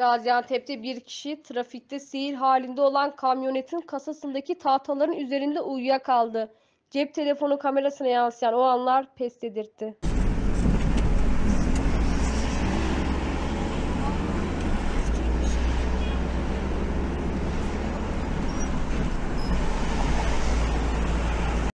Gaziantep'te bir kişi trafikte seyir halinde olan kamyonetin kasasındaki tahtaların üzerinde uyuyakaldı. Cep telefonu kamerasına yansıyan o anlar pes dedirtti.